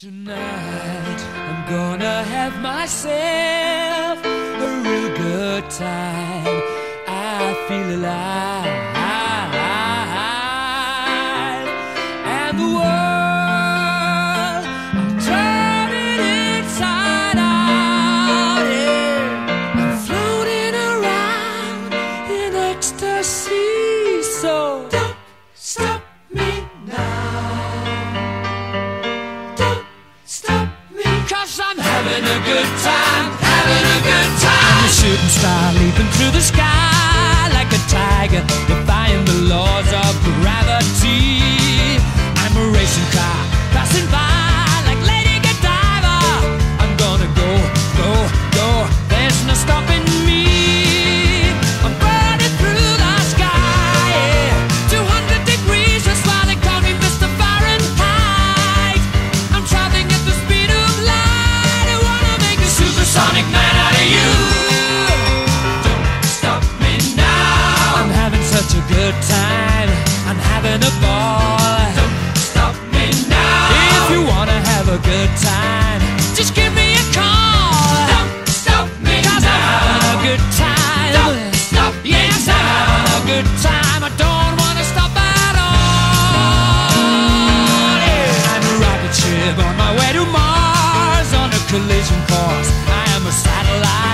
Tonight I'm gonna have myself a real good time. I feel alive. And the world, I'm turning inside out. Yeah. I'm floating around in ecstasy. So shooting star leaping through the sky like a tiger, defying the laws of gravity. I'm a racing car passing by like Lady Godiva. I'm gonna go, go, go. There's no stopping me. I'm burning through the sky. yeah. 200 degrees, that's why they call me Mr. Fahrenheit. I'm traveling at the speed of light. I wanna make a supersonic man out of you. Good time. I'm having a ball. Don't stop me now. If you wanna have a good time, just give me a call. Don't stop me Cause I'm having a good time. Don't stop yes, I'm having a good time. I don't wanna stop at all. Yeah. I'm a rocket ship on my way to Mars on a collision course. I am a satellite.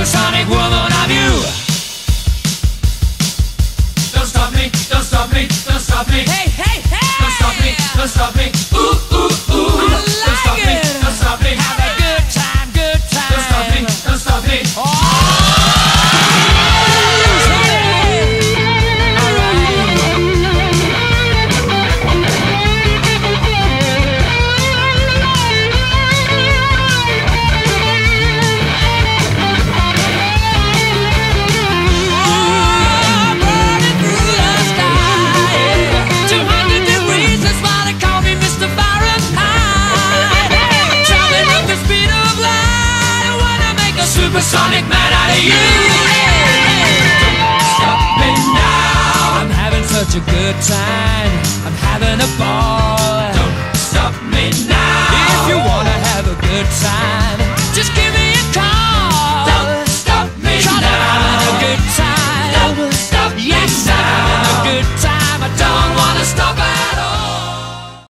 Supersonic woman of you. Don't stop me, don't stop me, don't stop me. Hey, hey, hey! Don't stop me, don't stop me. supersonic man out of you. Don't stop me now. I'm having such a good time. I'm having a ball.